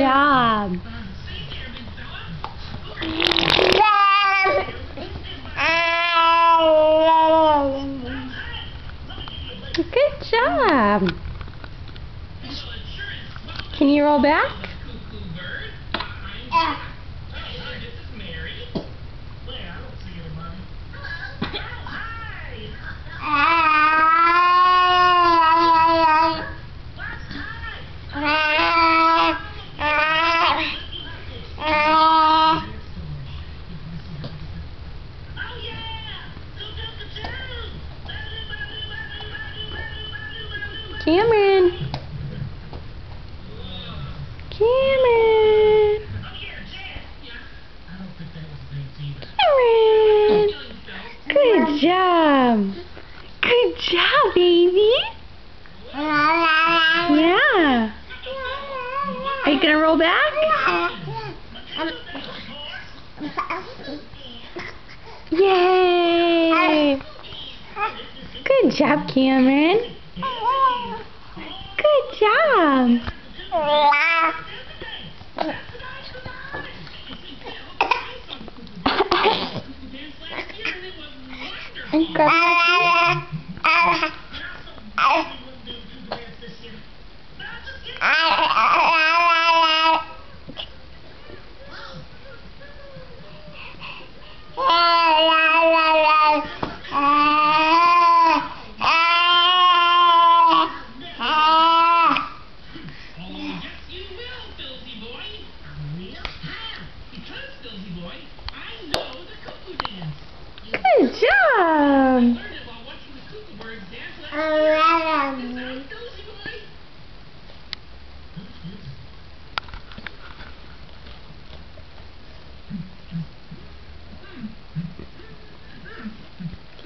Good job. Can you roll back? Cameron. Cameron. Cameron. Good job. Good job, baby. Yeah. Are you going to roll back? Yay. Good job, Cameron. Job.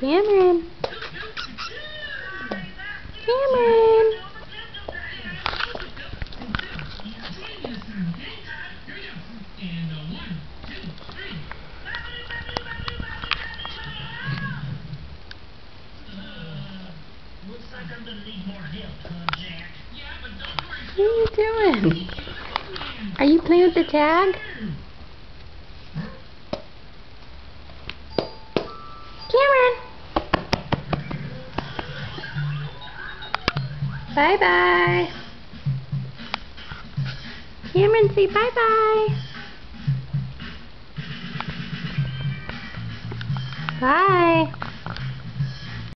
Cameron. Cameron. What are you doing? Are you playing with the tag? Cameron. Bye bye. Cameron, say bye bye. Bye.